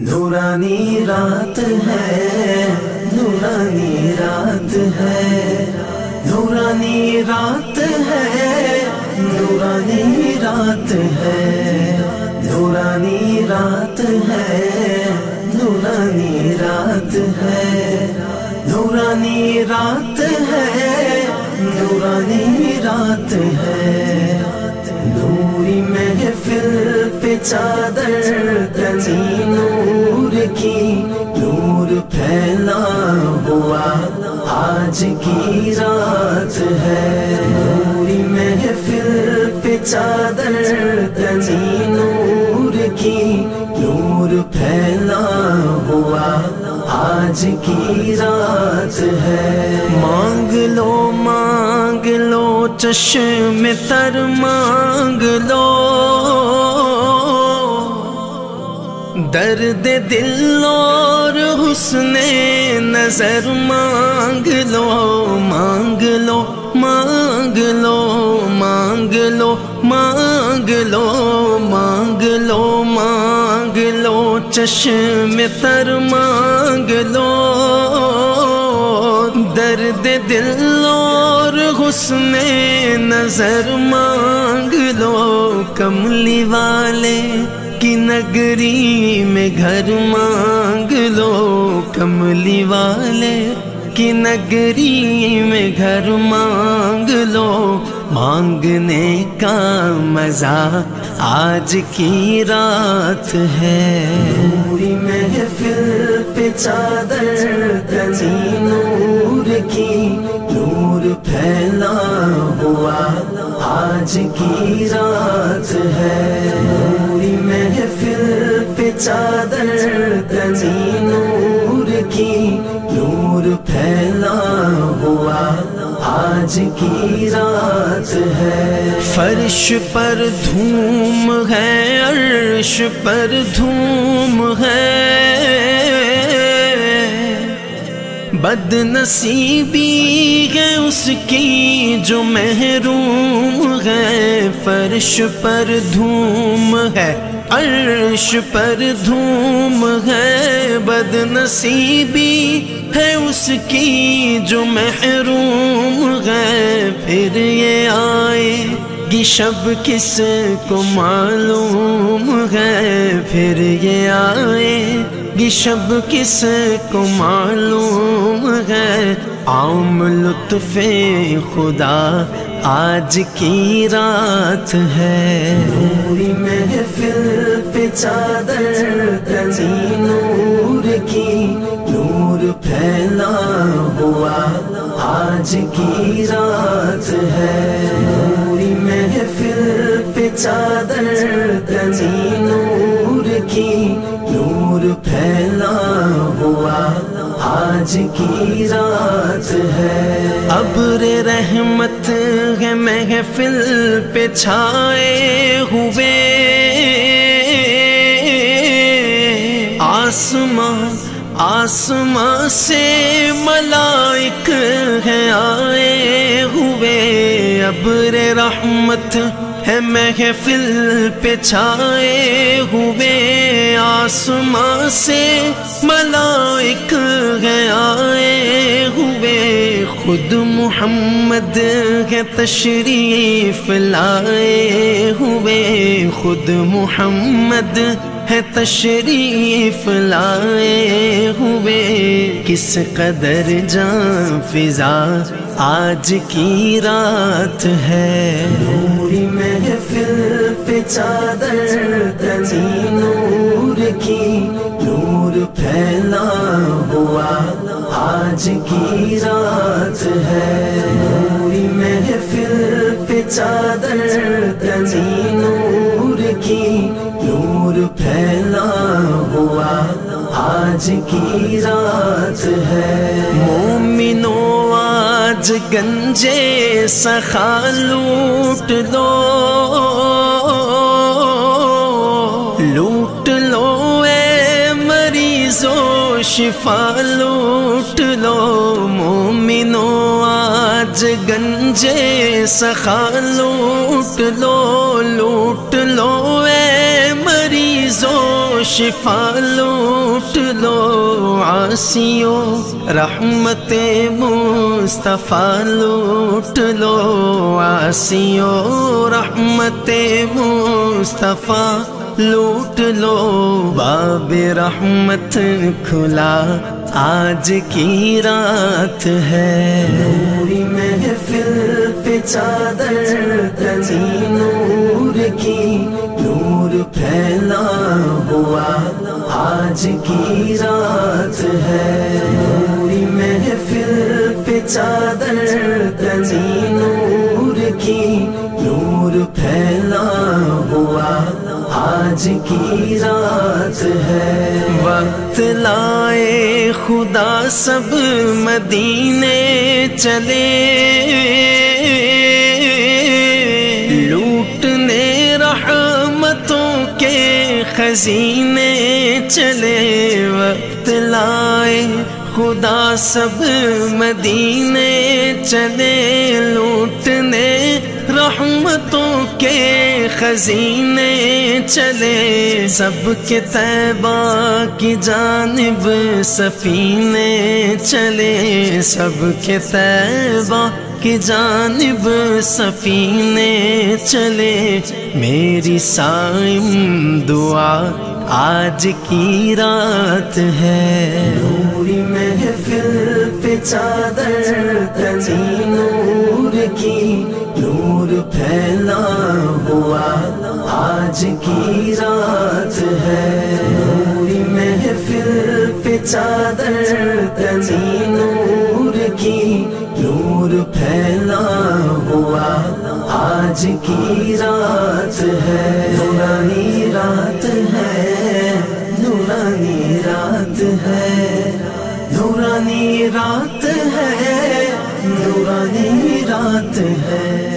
نورانی رات ہے، نورانی رات ہے۔ نورانی رات ہے، نورانی رات ہے۔ نورانی رات ہے، نورانی رات ہے۔ نورانی رات ہے، نورانی رات ہے۔ نوری محفل پہ چادر تنی نور کی نور پھیلا ہوا آج کی رات ہے۔ نوری محفل پہ چادر تنی نور کی نور پھیلا ہوا آج کی رات ہے۔ مانگ چشم تر مانگ لو۔ درد دل اور حسن نظر مانگ لو مانگ لو مانگ لو مانگ لو مانگ لو مانگ لو مانگ لو۔ چشم تر مانگ لو۔ درد دل اور حسن نظر مانگ لو کملی والے کی نگری میں گھر مانگ لو کملی والے کی نگری میں گھر مانگ لو مانگنے کا مزہ آج کی رات ہے۔ نوری محفل پہ چادر تنی آج کی رات ہے۔ نوری محفل پہ چادر تنی نور کی نور پھیلا ہوا۔ آج کی رات ہے۔ فرش پر دھوم ہے، عرش پر دھوم ہے۔ بد نصیبی ہے اس کی جو محروم ہے، فرش پر دھوم ہے، عرش پر دھوم ہے۔ بد نصیبی ہے اس کی جو محروم ہے۔ پھر یہ آئے گی شب کس کو معلوم ہے۔ پھر یہ آئے گی شب کس کو معلوم ہے؟ عام لطف خدا، آج کی رات ہے۔ نوری محفل پہ چادر تنی نور کی نور پھیلا ہوا۔ آج کی رات ہے۔ نوری محفل پہ چادر تنی نور آج کی رات ہے۔ ابر رحمت ہے محفل پہ چھائے ہوئے۔ آسمان آسمان سے ملائک ہے آئے ہوئے۔ ابر رحمت ہے محفل پہ چھائے ہوئے آسمان سے ملائک ہے ہوئے خود محمد ہے تشریف لائے ہوئے خود محمد ہے تشریف لائے ہوئے کس قدر جان فضا آج کی رات ہے نوری محفل پہ چادر تنی نور کی نور پھیلا ہوا آج کی رات ہے نوری محفل پہ چادر تنی نور آج کی رات ہے۔ مومنو آج گنجے سخا لوٹ لو۔ لوٹ لو اے مریضو شفا لوٹ لو۔ مومنو آج گنجے سخا لوٹ لو۔ لوٹ لو اے مریضو شفا لوٹ لو آسیو رحمت مصطفیٰ لوٹ لو آسیو رحمت مصطفیٰ لوٹ لو، باب رحمت کھلا۔ آج کی رات ہے۔ نوری محفل پہ چادر تنی نور کی، نور پھیلا ہوا۔ آج کی رات ہے۔ نوری محفل پہ چادر تنی نور کی آج کی رات ہے۔ وقت لائے خدا سب مدینے چلے۔ لوٹنے رحمتوں کے خزینے چلے۔ وقت لائے خدا سب مدینے چلے۔ لوٹنے کے خزینے چلے، سب کے طیبہ کی جانب سفینے چلے، سب کے طیبہ کی جانب سفینے چلے۔ میری سائم دعا آج کی رات ہے۔ نوری محفل پہ چادر تنی نور کی پھیلا ہوا آج کی رات ہے۔ نوری محفل پہ چادر تنی نور کی نور پھیلا ہوا آج کی رات ہے۔ نورانی رات ہے، نورانی رات ہے۔ نورانی رات ہے، نورانی رات ہے۔